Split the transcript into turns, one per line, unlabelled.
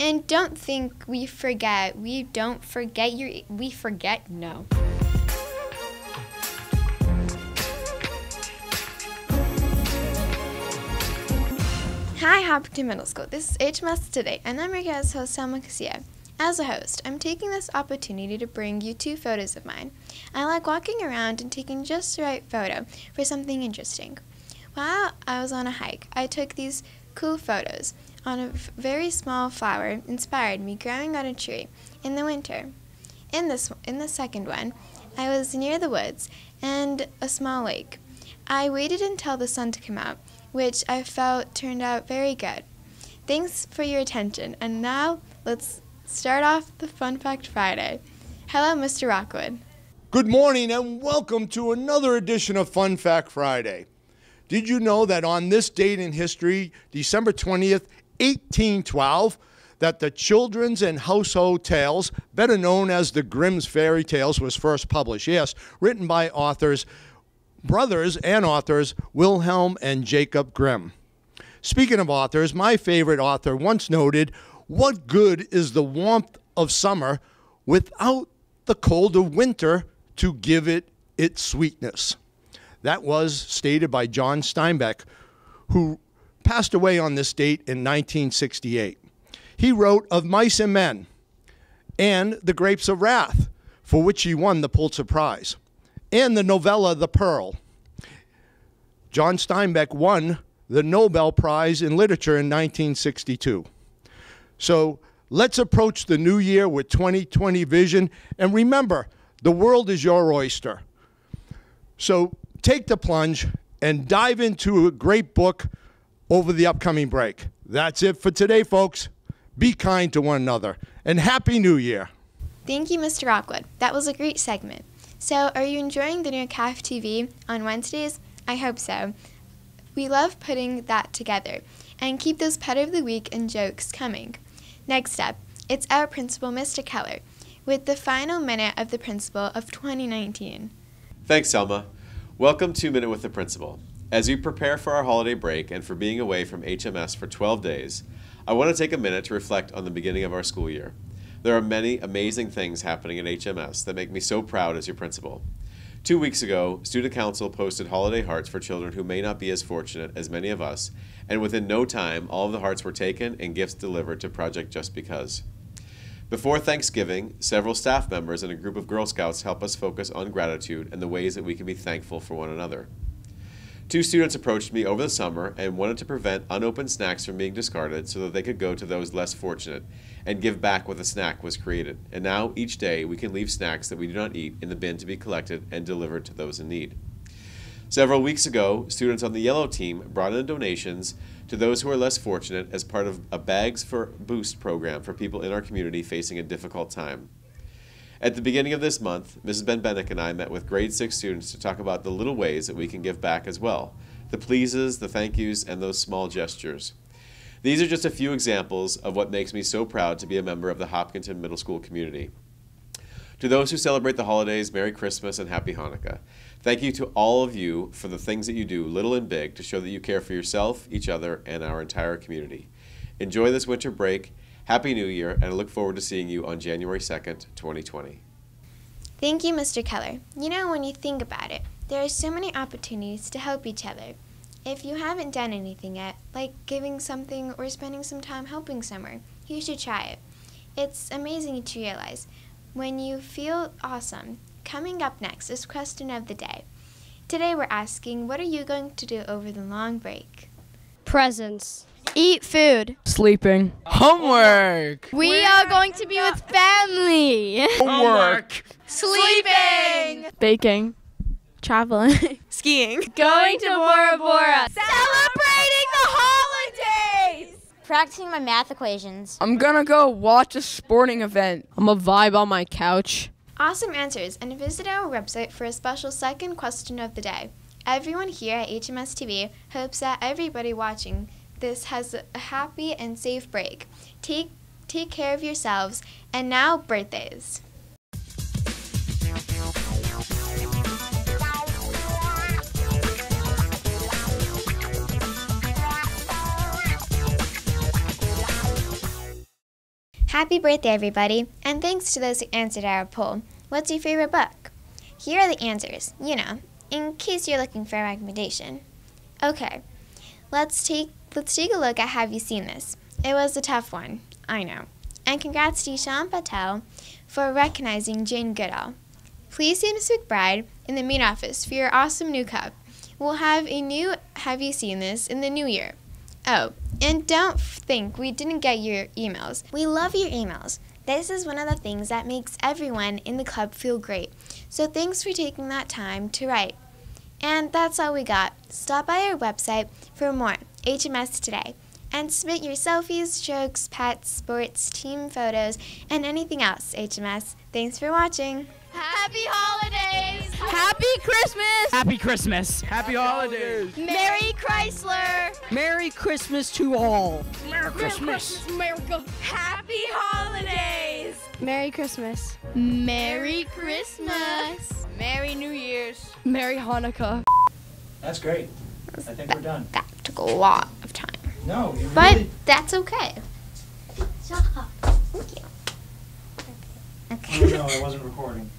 And don't think we forget. We don't forget your. We forget. No. Hi, Hopkinton Middle School. This is HMS Today, and I'm your guest host, Selma Casilla. As a host, I'm taking this opportunity to bring you two photos of mine. I like walking around and taking just the right photo for something interesting. While I was on a hike, I took these cool photos on a very small flower inspired me growing on a tree in the winter. In this in the second one, I was near the woods and a small lake. I waited until the sun to come out which I felt turned out very good. Thanks for your attention, and now let's start off the Fun Fact Friday. Hello, Mr. Rockwood.
Good morning, and welcome to another edition of Fun Fact Friday. Did you know that on this date in history, December 20th, 1812, that the Children's and Household Tales, better known as the Grimm's Fairy Tales, was first published? Yes, written by authors brothers and authors Wilhelm and Jacob Grimm. Speaking of authors, my favorite author once noted, What good is the warmth of summer without the cold of winter to give it its sweetness? That was stated by John Steinbeck, who passed away on this date in 1968. He wrote of Mice and Men and The Grapes of Wrath, for which he won the Pulitzer Prize and the novella The Pearl. John Steinbeck won the Nobel Prize in Literature in 1962. So let's approach the new year with 2020 vision. And remember, the world is your oyster. So take the plunge and dive into a great book over the upcoming break. That's it for today, folks. Be kind to one another. And Happy New Year.
Thank you, Mr. Rockwood. That was a great segment. So, are you enjoying the new CAF TV on Wednesdays? I hope so. We love putting that together and keep those pet of the week and jokes coming. Next up, it's our principal, Mr. Keller, with the final minute of the principal of 2019.
Thanks, Selma. Welcome to Minute with the Principal. As we prepare for our holiday break and for being away from HMS for 12 days, I want to take a minute to reflect on the beginning of our school year. There are many amazing things happening at HMS that make me so proud as your principal. Two weeks ago, Student Council posted holiday hearts for children who may not be as fortunate as many of us, and within no time, all of the hearts were taken and gifts delivered to Project Just Because. Before Thanksgiving, several staff members and a group of Girl Scouts help us focus on gratitude and the ways that we can be thankful for one another. Two students approached me over the summer and wanted to prevent unopened snacks from being discarded so that they could go to those less fortunate and give back what the snack was created. And now, each day, we can leave snacks that we do not eat in the bin to be collected and delivered to those in need. Several weeks ago, students on the yellow team brought in donations to those who are less fortunate as part of a Bags for Boost program for people in our community facing a difficult time. At the beginning of this month, Mrs. Ben Benbenek and I met with grade 6 students to talk about the little ways that we can give back as well the pleases, the thank yous, and those small gestures. These are just a few examples of what makes me so proud to be a member of the Hopkinton Middle School community. To those who celebrate the holidays, Merry Christmas and Happy Hanukkah. Thank you to all of you for the things that you do, little and big, to show that you care for yourself, each other, and our entire community. Enjoy this winter break Happy New Year, and I look forward to seeing you on January 2nd, 2020.
Thank you, Mr. Keller. You know, when you think about it, there are so many opportunities to help each other. If you haven't done anything yet, like giving something or spending some time helping somewhere, you should try it. It's amazing to realize when you feel awesome. Coming up next is question of the day. Today we're asking, what are you going to do over the long break?
Presents.
Eat food.
Sleeping. Homework.
We are going to be with family.
Homework.
Sleeping.
Baking.
Traveling.
Skiing.
Going to Bora Bora.
Celebrating the holidays.
Practicing my math equations.
I'm gonna go watch a sporting event. I'm a vibe on my couch.
Awesome answers, and visit our website for a special second question of the day. Everyone here at HMS TV hopes that everybody watching this has a happy and safe break. Take take care of yourselves. And now birthdays. Happy birthday, everybody, and thanks to those who answered our poll. What's your favorite book? Here are the answers, you know, in case you're looking for a recommendation. Okay, let's take let's take a look at Have You Seen This? It was a tough one, I know. And congrats to Sean Patel for recognizing Jane Goodall. Please see Ms. McBride in the main office for your awesome new cup. We'll have a new Have You Seen This in the new year. Oh, and don't think we didn't get your emails. We love your emails. This is one of the things that makes everyone in the club feel great. So thanks for taking that time to write. And that's all we got. Stop by our website for more HMS Today and submit your selfies, jokes, pets, sports, team photos, and anything else, HMS. Thanks for watching.
Happy holidays!
Happy Christmas!
Happy Christmas. Happy holidays.
Merry Chrysler!
Merry Christmas to all.
Merry Christmas.
America!
Happy holidays!
Merry Christmas.
Merry Christmas!
Merry New Year's. Merry Hanukkah.
That's great. I think we're done.
That took a lot of time.
No, you
But
really.
that's okay. Thank you.
Oh,
Okay.
no, I wasn't recording.